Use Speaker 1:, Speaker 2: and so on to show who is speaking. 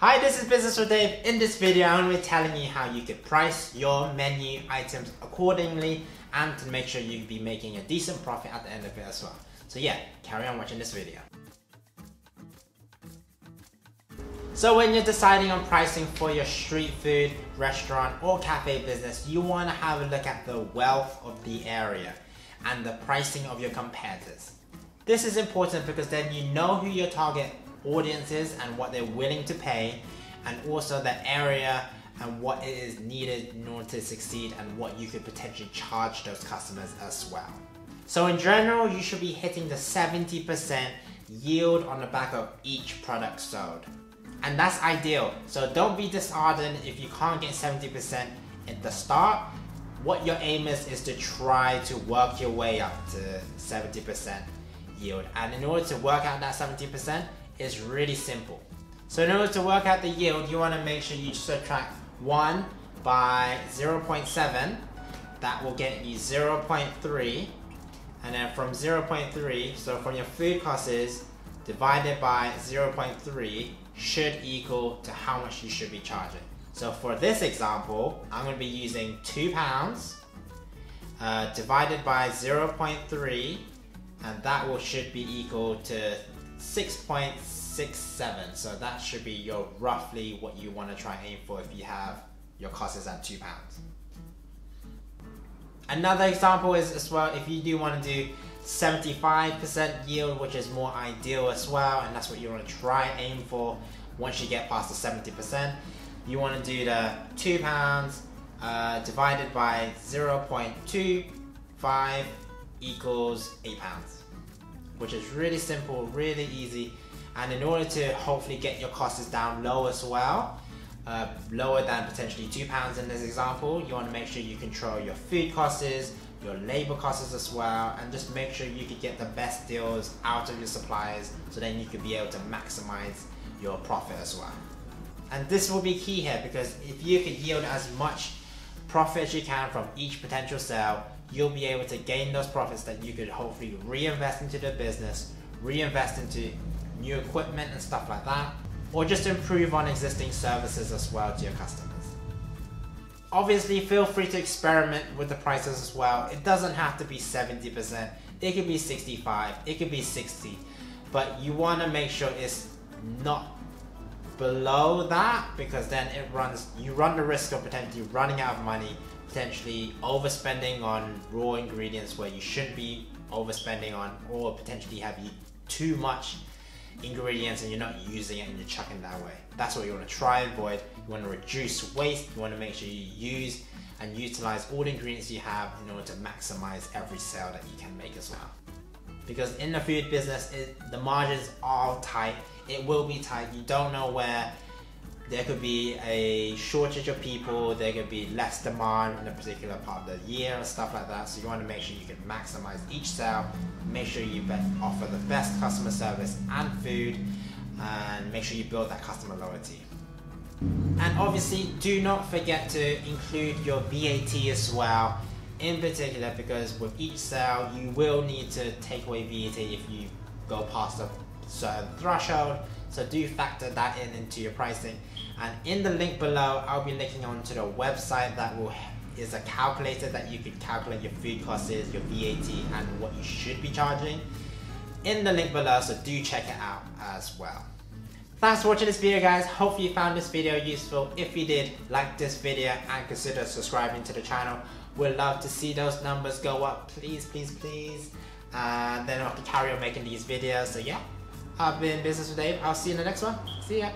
Speaker 1: Hi, this is Business with Dave. In this video, I'm going to be telling you how you could price your menu items accordingly and to make sure you be making a decent profit at the end of it as well. So yeah, carry on watching this video. So when you're deciding on pricing for your street food, restaurant or cafe business, you want to have a look at the wealth of the area and the pricing of your competitors. This is important because then you know who your target audience is and what they're willing to pay and also the area and what it is needed in order to succeed and what you could potentially charge those customers as well. So in general, you should be hitting the 70% yield on the back of each product sold. And that's ideal. So don't be disheartened if you can't get 70% at the start. What your aim is, is to try to work your way up to 70% yield. And in order to work out that 70%, is really simple. So in order to work out the yield, you want to make sure you subtract 1 by 0.7. That will get you 0.3. And then from 0.3, so from your food costs divided by 0.3 should equal to how much you should be charging. So for this example, I'm going to be using 2 pounds uh, divided by 0.3 and that will should be equal to 6.67. So that should be your roughly what you want to try aim for if you have your cost is at two pounds. Another example is as well if you do want to do 75% yield, which is more ideal as well, and that's what you want to try aim for once you get past the 70%. You want to do the two pounds uh, divided by 0.25 equals eight pounds which is really simple, really easy. And in order to hopefully get your costs down low as well, uh, lower than potentially two pounds in this example, you want to make sure you control your food costs, your labor costs as well, and just make sure you can get the best deals out of your suppliers so then you could be able to maximize your profit as well. And this will be key here because if you could yield as much profit as you can from each potential sale, you'll be able to gain those profits that you could hopefully reinvest into the business, reinvest into new equipment and stuff like that, or just improve on existing services as well to your customers. Obviously, feel free to experiment with the prices as well. It doesn't have to be 70%, it could be 65, it could be 60, but you want to make sure it's not below that because then it runs you run the risk of potentially running out of money potentially overspending on raw ingredients where you shouldn't be overspending on or potentially have too much ingredients and you're not using it and you're chucking that away. That's what you want to try and avoid. You want to reduce waste, you want to make sure you use and utilize all the ingredients you have in order to maximize every sale that you can make as well. Because in the food business, it, the margins are tight. It will be tight. You don't know where there could be a shortage of people, there could be less demand in a particular part of the year and stuff like that. So you want to make sure you can maximize each sale, make sure you offer the best customer service and food, and make sure you build that customer loyalty. And obviously, do not forget to include your VAT as well, in particular because with each sale, you will need to take away VAT if you go past a certain threshold. So do factor that in into your pricing. And in the link below, I'll be linking onto the website that will is a calculator that you can calculate your food costs, your VAT, and what you should be charging. In the link below, so do check it out as well. Thanks for watching this video guys, hopefully you found this video useful. If you did, like this video and consider subscribing to the channel. We'd love to see those numbers go up, please, please, please. And then I can carry on making these videos, so yeah. I've been in Business with Dave, I'll see you in the next one. See ya.